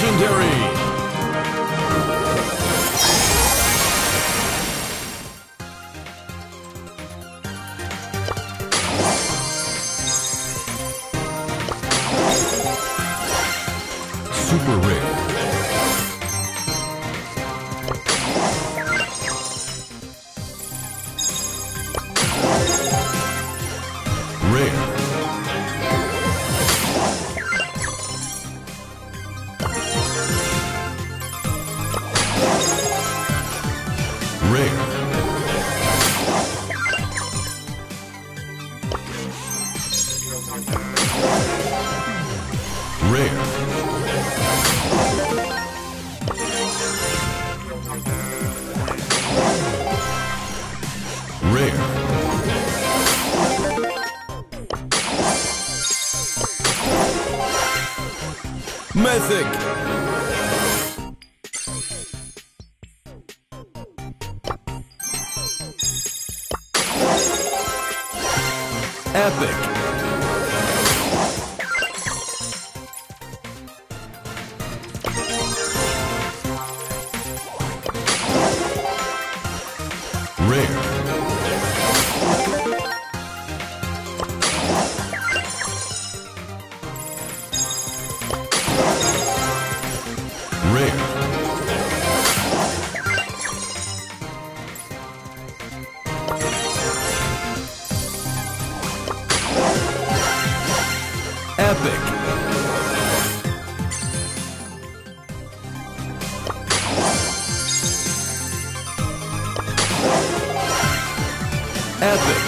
Legendary! Super Rare. Mythic! Epic! Epic. Epic.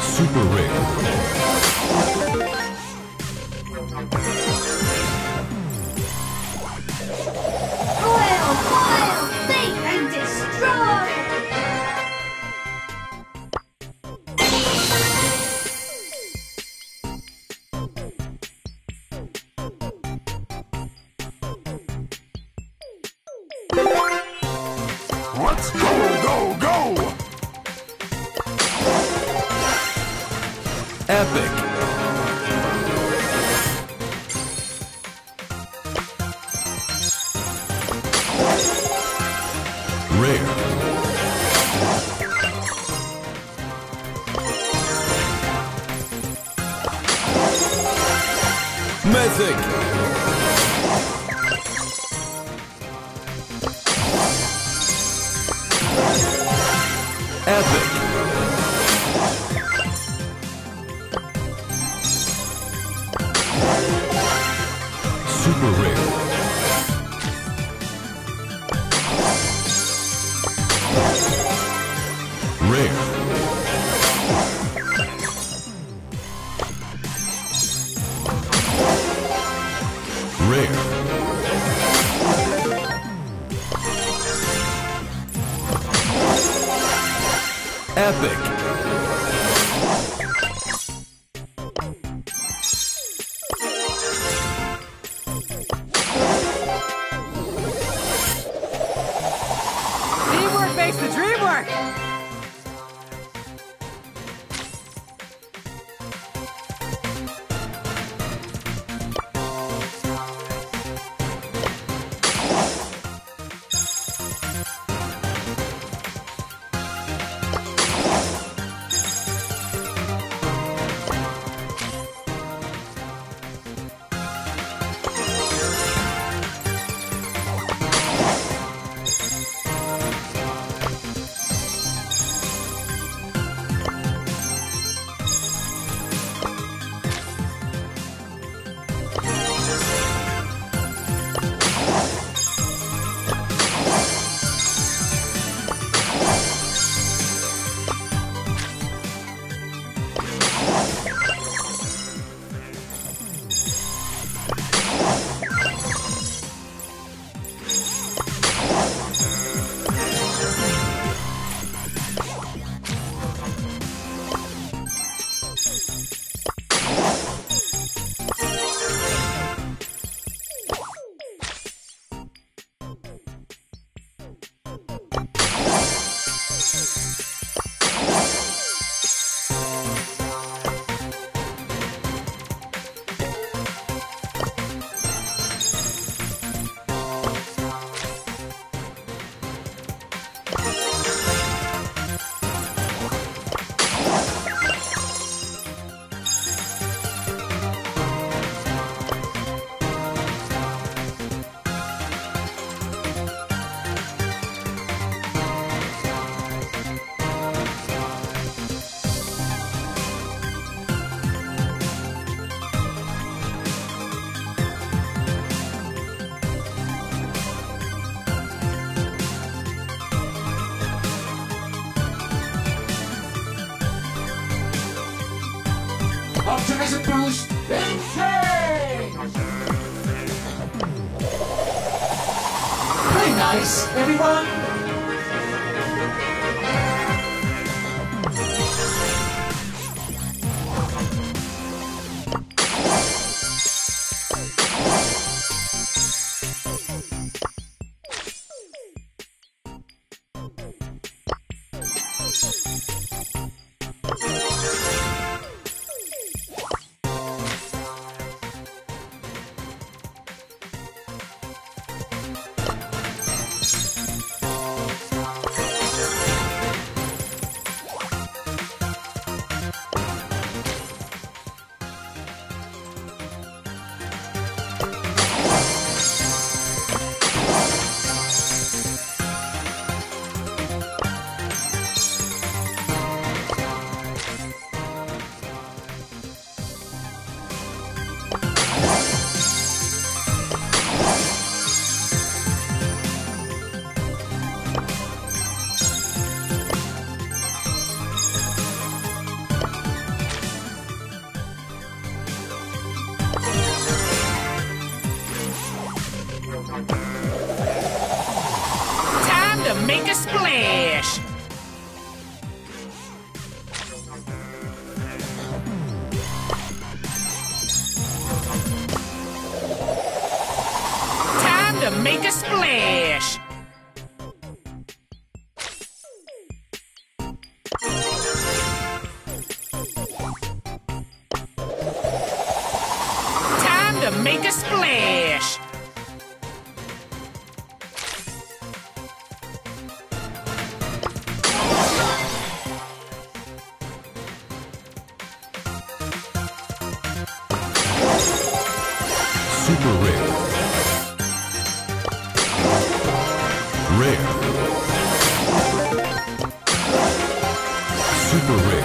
Super rare. Epic. Rare. Mythic. Super rare. Rare. Rare. Epic. The work! Optimism boost, insane! Play nice, everyone! Make a splash! Time to make a splash! Super rare.